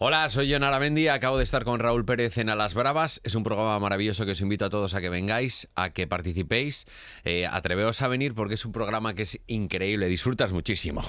Hola, soy John Aramendi, acabo de estar con Raúl Pérez en A las Bravas. Es un programa maravilloso que os invito a todos a que vengáis, a que participéis. Eh, atreveos a venir porque es un programa que es increíble, disfrutas muchísimo.